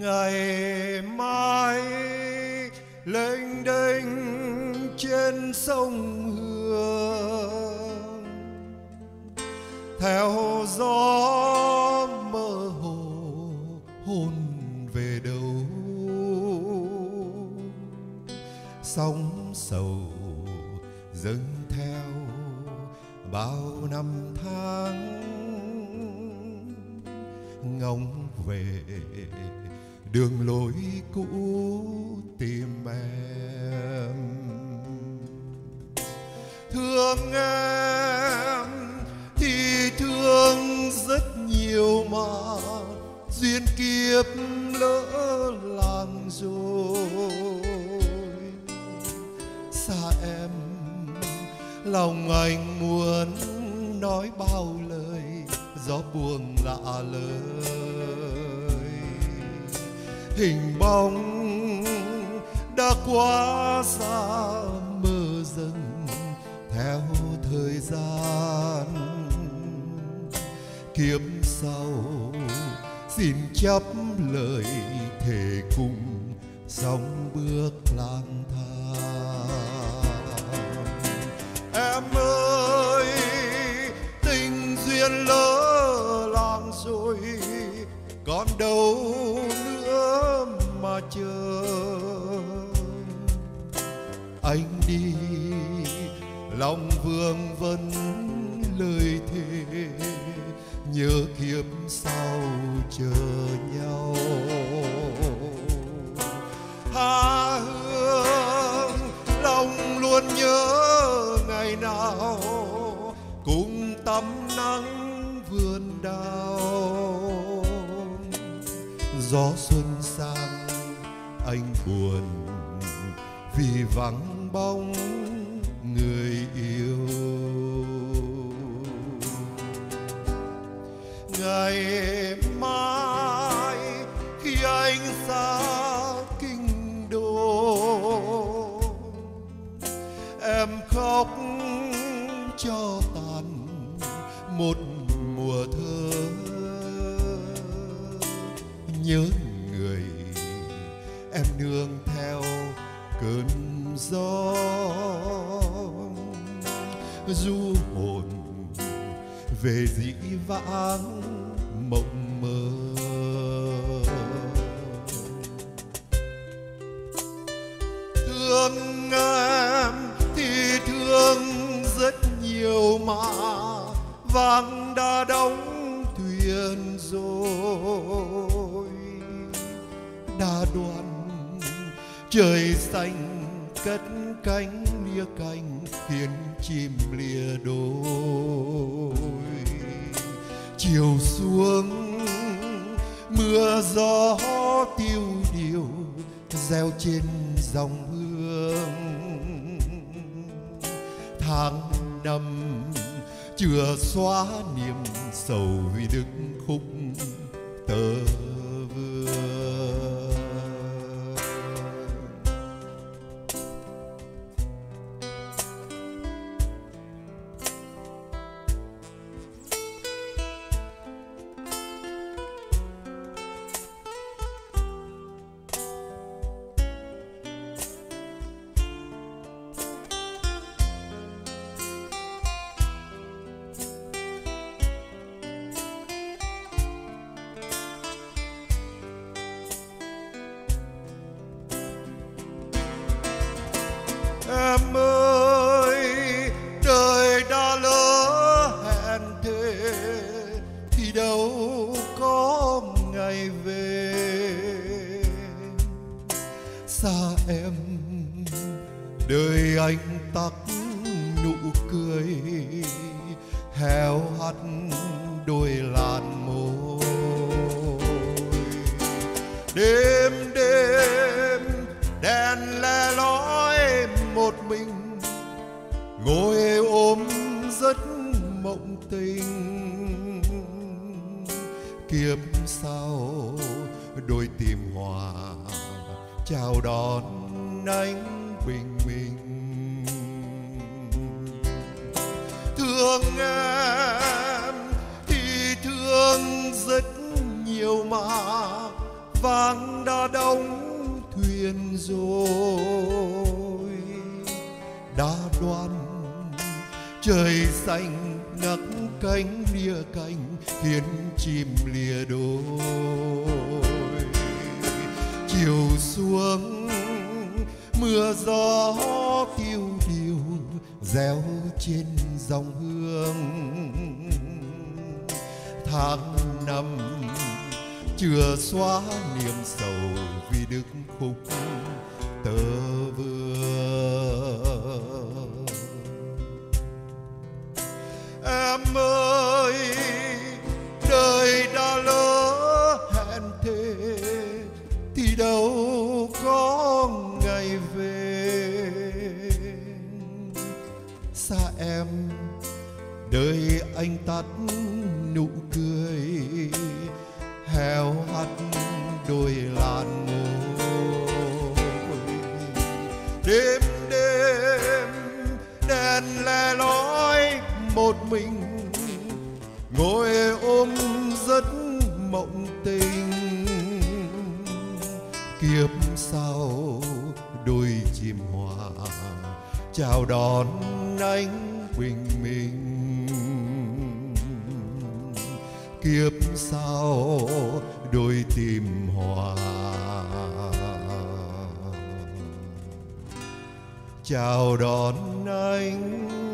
ngày mai lênh đênh trên sông hương. Theo gió mơ hồ hồn về đâu, sóng sầu dâng theo bao năm tháng. Ngóng về đường lối cũ tìm em. Thương em thì thương rất nhiều mà duyên kiếp lỡ làng rồi. Xa em, lòng anh muốn nói bao lời, gió buồn lạ lời hình bóng đã quá xa mơ dần theo thời gian. Kiếp sau xin chấp lời thề cùng sóng bước lang thang. Em ơi, tình duyên lỡ làng rồi còn đâu chờ anh đi, lòng vương vấn lời thề, nhớ kiếp sau chờ nhau. Tha hương, lòng luôn nhớ ngày nào, cùng tắm nắng vườn đào. Gió xuân sang anh buồn vì vắng bóng người yêu. Ngày mai khi anh xa kinh đô, em khóc cho tàn một mùa thơ. Nhớ nương theo cơn gió du hồn về dĩ vãng mộng mơ thương em thì thương rất nhiều mà vàng đã đóng thuyền rồi đã đoàn trời xanh cất cánh lìa cánh khiến chim lìa đôi. Chiều xuống, mưa gió tiêu điều gieo trên dòng hương. Tháng năm chưa xóa niềm sầu vì đức khúc đâu có ngày về. Xa em, đời anh tắt nụ cười, heo hắt đôi làn môi. Đêm đêm, đèn le lói một mình, ngồi ôm rất mộng tình kiếp sau, đôi tìm hòa, chào đón ánh bình minh. Thương em thì thương rất nhiều mà vang đã đóng thuyền rồi. Đã đoan trời xanh ngắt cánh lìa cánh khiến chim lìa đôi. Chiều xuống, mưa gió tiêu điều réo trên dòng hương. Tháng năm chưa xóa niềm sầu vì đức khúc tơ vương. Xa em, đời anh tắt nụ cười, heo hắt đôi làn môi. Đêm đêm đèn lẻ lói một mình kiếp sau đôi chim hòa chào đón ánh bình minh. Kiếp sau đôi tim hòa chào đón anh